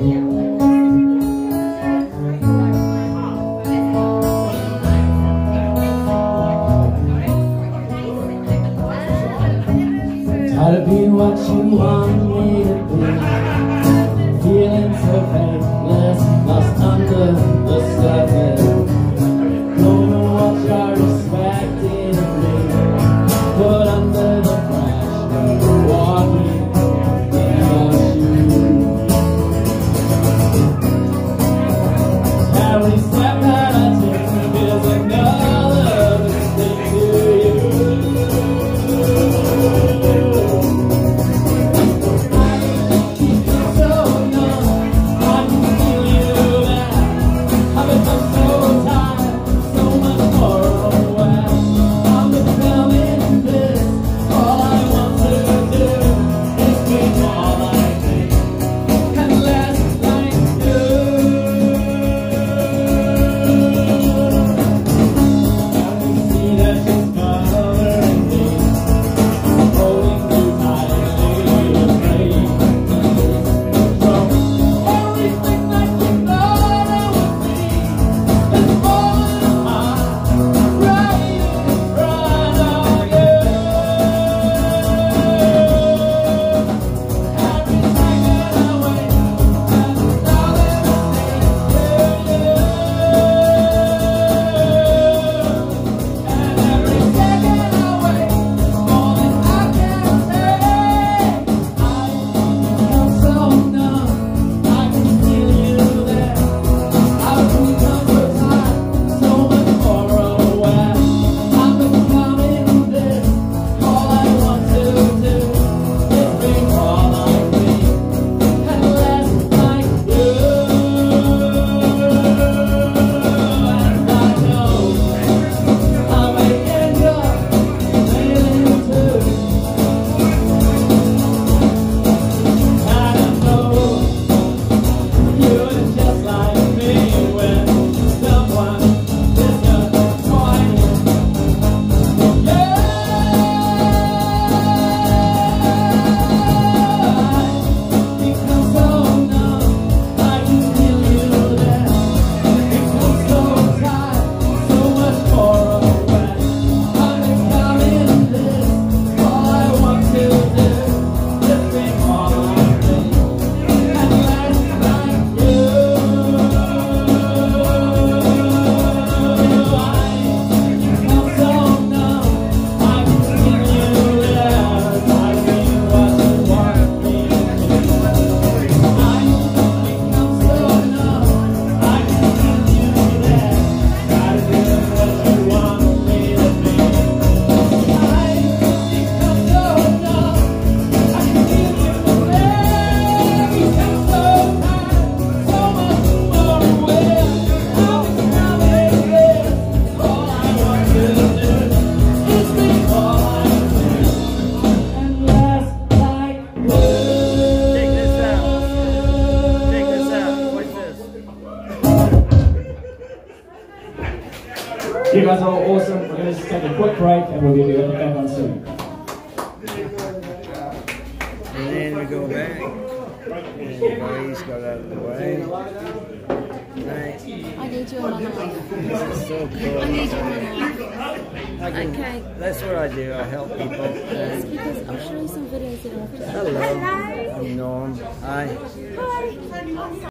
I've been what you want me to be Feeling so faithless you guys are all awesome. We're going to take a quick break and we'll be back on soon. And then we go back. And the got out of the way. Right. I need you another I need you another. Okay. That's what I do. I help people. Yes, because I'll show you some videos that I've. Hello. Hello. I'm Norm. Hi. Hi.